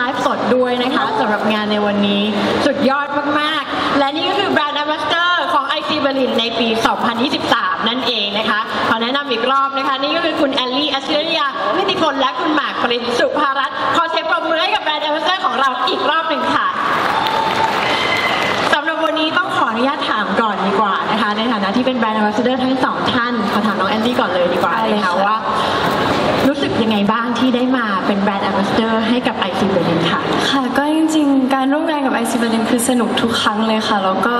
ไลฟ์สดด้วยนะคะสำหรับงานในวันนี้ สุดยอดมากๆ และนี่ก็คือแบรนด์ a m b a s s a d o r ของ IC Berlin ในปี 2023 นั่นเองนะคะ ขอแนะนำอีกรอบนะคะ นี่ก็คือคุณแอลลี่อัชริยานิติพลและคุณหมากปริญสุภารัตน์ขอเสียงปรบมือให้กับแบรนด์ a m b a s s a d o r ของเราอีกรอบหนึ่งค่ะสำหรับวันนี้ต้องขออนุญาตถามก่อนดีกว่านะคะ ในฐานะที่เป็นแบรนด์ a m b a s s a d o r ทั้งสองท่านขอถามน้องแอลลี่ก่อนเลยดีกว่าได้เลยนะคะค่ะว่ารู้ สึกยังไงบ้างที่ได้มาเป็นแบรนด์ a m b a s s a d o r ให้กับ IC Berlin ค่ะ ค่ะ ก็จริงๆ การร่วมงานกับ IC Berlin คือสนุกทุกครั้งเลยค่ะ แล้วก็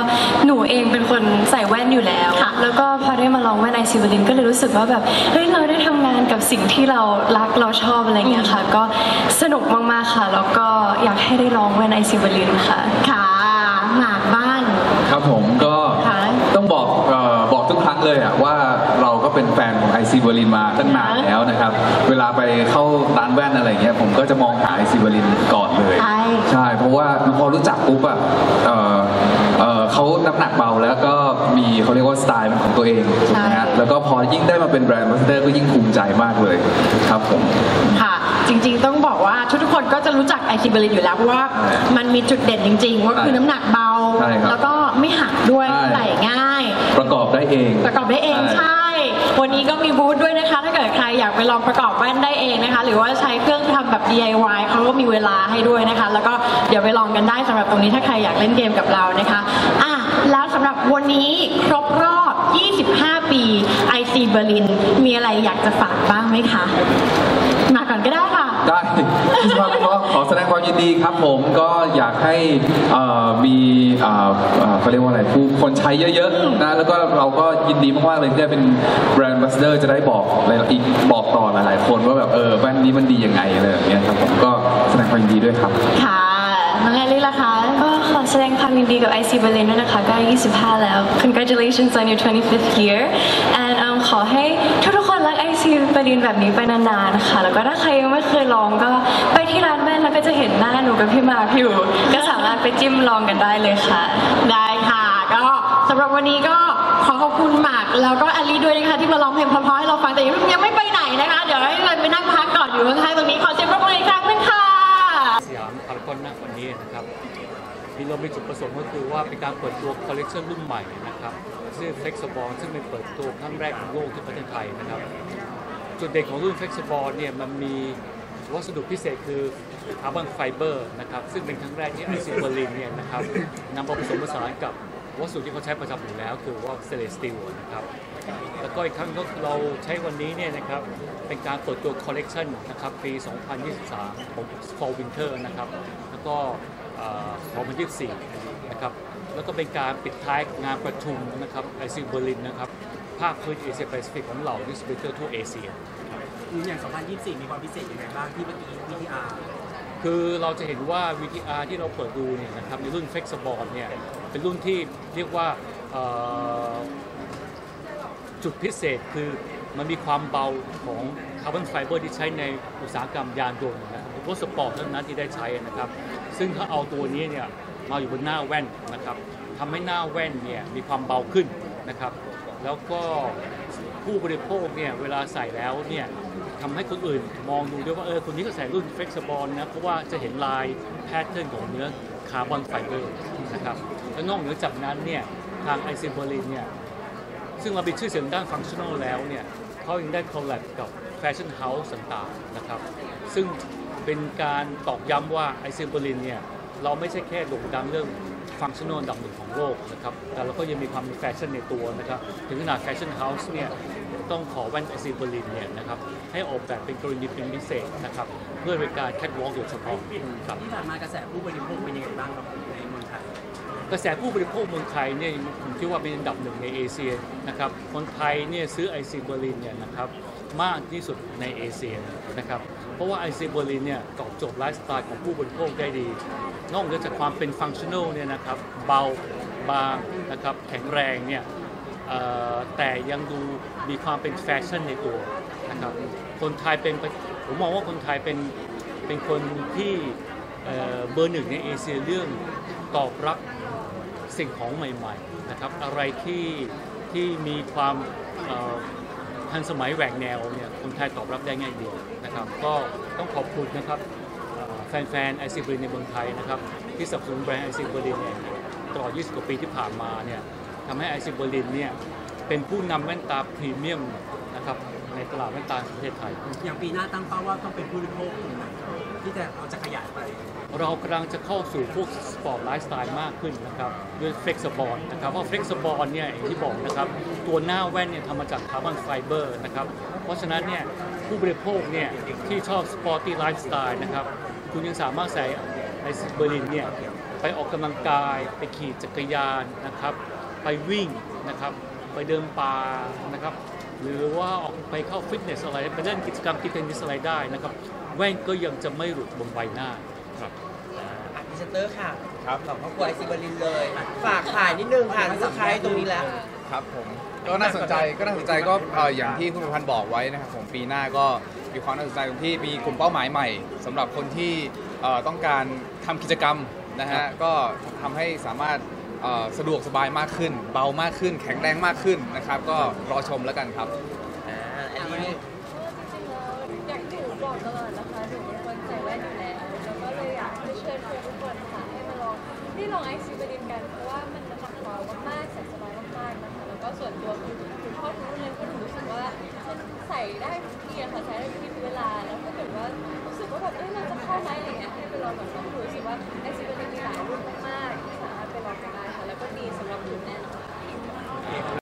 หนูเองเป็นคนใส่แว่นอยู่แล้วค่ะแล้วก็พอได้มาลองแว่น IC Berlin ก็เลยรู้สึกว่าแบบ เฮ้ย เราได้ทำงานกับสิ่งที่เรารักเราชอบอะไรเงี้ยค่ะ ก็สนุกมากๆค่ะ แล้วก็อยากให้ได้ลองแว่น IC Berlin ค่ะ ค่ะหมากบ้าน ครับผมก็ ค่ะ ต้องบอกเอ่อบอก ทุกครั้งเลยอะว่าเราก็เป็นแฟนของ IC เบอร์ลินมาตั้งนานแล้วนะครับ เวลาไปเข้าร้านแว่นอะไรเงี้ยผมก็จะมองหา IC เบอร์ลินก่อนเลยใช่ใช่เพราะว่าพอรู้จักปุ๊บอะเอ่อเอ่อเขาน้ำหนักเบาแล้วก็มีเขาเรียกว่าสไตล์เป็นของตัวเองถูกไหมฮะใช่แล้วก็พอยิ่งได้มาเป็น brand ambassador ก็ยิ่งภูมิใจมากเลยครับผมค่ะจริงๆต้องบอกว่าทุกๆคนก็จะรู้จัก IC Berlin อยู่แล้วเพราะว่าใช่มันมีจุดเด่นจริงๆว่าคือน้ำหนักเบาใช่ครับแล้วก็ไม่หักด้วยใช่ใส่ง่ายประกอบได้ เอง ประกอบได้เองใช่ วันนี้ก็มีบูธด้วยนะคะ ถ้าเกิดใครอยากไปลองประกอบแว่นได้เองนะคะ หรือว่าใช้เครื่องทำแบบ DIY เขาก็มีเวลาให้ด้วยนะคะ แล้วก็เดี๋ยวไปลองกันได้สำหรับตรงนี้ถ้าใครอยากเล่นเกมกับเรานะคะอะแล้วสำหรับวันนี้ครบรอบ 25 ปี IC Berlin มีอะไรอยากจะฝากบ้างไหมคะ มาก่อนก็ได้ค่ะ ได้ที่ว่าก็ขอแสดงความยินดีครับผมก็อยากให้มีเอ่อเอ่อเขาเรียกว่าอะไรผู้คนใช้เยอะๆนะแล้วก็เราก็ยินดีมากๆเลยที่ได้เป็น brand ambassador จะได้บอกอะไรอีกบอกต่อหลายๆคนว่าแบบเออแบรนด์นี้มันดียังไงอะไรแบบเนี้ยครับผมก็แสดงความยินดีด้วยครับ ค่ะน้องแอลลี่ล่ะคะก็ขอแสดงความยินดีกับ IC Berlin ด้วยนะคะก็ 25 แล้ว congratulations on your 25th year and um, ขอให้ทุก ๆคนรัก IC Berlin แบบนี้ไปนานๆนะคะแล้วก็ถ้าใครยังไม่เคยลองก็ไปที่ร้านแว่นแล้วก็จะเห็นหน้าหนูกับพี่หมากอยู่ก็สามารถไปจิ้มลองกันได้เลยค่ะ ได้ค่ะ ก็สำหรับวันนี้ก็ขอขอบคุณหมาก แล้วก็แอลลี่ด้วยนะคะที่มาร้องเพลงเพราะๆให้เราฟังแต่ยังไม่ไปไหนนะคะ เดี๋ยวให้เลยไปนั่งพักก่อนอยู่ข้างๆตรงนี้ขอเสียงปรบมืออีกครั้งหนึงค่ะสยามพารากอนณวันนี้นะครับมีเรามีจุดประสงค์ก็คือว่าเป็นการเปิดตัวคอลเลกชันรุ่นใหม่นะครับซึ่ง Flexible ซึ่งเป็นเปิดตัวครั้งแรกของโลกที่ประเทศไทยนะครับ จุดเด่นของรุ่น Flexible เนี่ยมันมีวัสดุพิเศษคือคาร์บอนไฟเบอร์นะครับซึ่งเป็นครั้งแรกที่ ic! berlin เนี่ยนะครับนำมาผสมผสานกับวัสดุที่เขาใช้ประจำอยู่แล้วคือว่า stainless steel นะครับแล้วก็อีกครั้งก็เราใช้วันนี้เนี่ยนะครับเป็นการเปิดตัวคอลเลกชันนะครับปี 2023 ของ Fall Winter นะครับแล้วก็2024 นะครับแล้วก็เป็นการปิดท้ายงานประชุมนะครับ ic! berlin นะครับ ภาคพื้นเอเชียแปซิฟิกของเหล่า distributor ทั่วเอเชียอย่าง 2024 มีความพิเศษยังไงบ้างที่เมื่อกี้ VTR คือเราจะเห็นว่า VTR ที่เราเปิดดูเนี่ยนะครับในรุ่น Flexarbon เนี่ยเป็นรุ่นที่เรียกว่าเอ่อจุดพิเศษคือมันมีความเบาของคาร์บอนไฟเบอร์ที่ใช้ในอุตสาหกรรมยานยนต์นะครับรถสปอร์ตเท่านั้นที่ได้ใช้นะครับ ซึ่งถ้าเอาตัวนี้เนี่ยมาอยู่บนหน้าแว่นนะครับทำให้หน้าแว่นเนี่ยมีความเบาขึ้นนะครับ แล้วก็ผู้บริโภคเนี่ยเวลาใส่แล้วเนี่ยทำให้คนอื่นมองดูด้วยว่าเออคนนี้ก็ใส่รุ่น Flexarbon นะเพราะว่าจะเห็นลาย pattern ของเนื้อคาร์บอนไฟเบอร์นะครับและนอกเหนือจากนั้นเนี่ยทาง ic! berlin เนี่ยซึ่งเรามีชื่อเสียงด้าน functional แล้วเนี่ยเขายังได้ collab กับ fashion house ต่างๆนะครับ ซึ่งเป็นการตอกย้ำว่า ic! berlin เนี่ย เราไม่ใช่แค่โด่งดังเรื่อง functional อันดับหนึ่งของโลกนะครับ แต่เราก็ยังมีความมีแฟชั่นในตัวนะครับ ถึงขนาด fashion house เนี่ยต้องขอแว่น ic! berlin เนี่ยนะครับให้ออกแบบเป็นกรณีเป็นพิเศษนะครับเพื่อเป็นการแคทวอล์กโดยเฉพาะครับที่ผ่านมากระแสผู้บริโภคเป็นยังไงบ้างครับในเมืองไทยกระแสผู้บริโภคเมืองไทยเนี่ยผมคิดว่าเป็นอันดับหนึ่งในเอเชียนะครับคนไทยเนี่ยซื้อ ic! berlin เนี่ยนะครับมากที่สุดในเอเชียนะครับเพราะว่า ic! berlin เนี่ยตอบโจทย์ไลฟ์สไตล์ของผู้บริโภคได้ดี นอกเหนือจากความเป็น functional เนี่ยนะครับเบาบางนะครับแข็งแรงเนี่ยแต่ยังดูมีความเป็นแฟชั่นในตัวนะครับคนไทยเป็นผมมองว่าคนไทยเป็นเป็นคนที่เบอร์หนึ่งในเอเชียเรื่องตอบรับสิ่งของใหม่ๆนะครับอะไรที่ที่มีความทันสมัยแหวกแนวเนี่ยคนไทยตอบรับได้ง่ายเดียวนะครับ ก็ต้องขอบคุณนะครับ แฟนๆไอซีบรินในเมืองไทยนะครับที่สนับสนุนแบรนด์ไอซีบรินเนี่ยตลอด 20 กว่าปีที่ผ่านมาเนี่ยทำให้ไอซีบรินเนี่ยเป็นผู้นำแว่นตาพรีเมียมนะครับในตลาดแว่นตาของประเทศไทย อย่างปีหน้าตั้งเป้าว่าต้องเป็นผู้บริโภคกลุ่มไหนที่จะเราจะขยายไป เรากำลังจะเข้าสู่พวก sport lifestyle มากขึ้นนะครับด้วยเฟ e กซ์บอลนะครับเพราะเฟ e กซ์บอลเนี่ยอย่างที่บอกนะครับตัวหน้าแว่นเนี่ยทำมาจากคาร์บอนไฟเบอร์นะครับเพราะฉะนั้นเนี่ยผู้บริโภคเนี่ยที่ชอบ sporty lifestyle นะครับ คุณยังสามารถใส่ ic! berlin เนี่ยไปออกกำลังกายไปขี่จักรยานนะครับ ไปวิ่งนะครับไปเดินป่านะครับ หรือว่าออกไปเข้าฟิตเนสอะไรไปเล่นกิจกรรมกีเทนนิสอะไรได้นะครับ แว่นก็ยังจะไม่หลุดบนใบหน้าครับอะพรีเซนเตอร์ค่ะครับของครอบครัวไอซีบรินเลย ฝากขายนิดนึงค่ะที่สกายตรงนี้แล้วครับผมก็น่าสนใจก็น่าสนใจก็เอ่ออย่างที่คุณประพันธ์บอกไว้นะครับผมปีหน้าก็ มีความน่าสนใจตรงที่มีกลุ่มเป้าหมายใหม่สำหรับคนที่เอ่อต้องการทำกิจกรรมนะฮะก็ทำให้สามารถเอ่อสะดวกสบายมากขึ้น เบามากขึ้น แข็งแรงมากขึ้นนะครับ ก็รอชมแล้วกันครับ อ่าอันนี้จริงๆแล้วอย่างที่หนูบอกตลอดนะคะหนูเป็นคนใส่แว่นอยู่แล้วแล้วก็เลยอยากให้เชิญชวนทุกคนค่ะให้มาลองที่ลองไอซีบรินกันเพราะว่ามันน้ำหนักเบามากๆใส่สบายมากๆนะคะแล้วก็ส่วนตัวคือหนูชอบทุกรุ่นเลยเพราะหนูรู้สึกว่ามันใส่ได้ทุกที่อะค่ะใช้ได้ทุกที่ทุกเวลาแล้วถ้าเกิดว่ารู้สึกว่าแบบเอ้ยเราจะเข้าไหมอะไรเงี้ยให้ไปลองแบบต้องรู้สึกว่าไอซีเป็นมีหลายรูปมากที่สามารถไปลองกันได้ค่ะแล้วก็ดีสำหรับคุณแน่นอน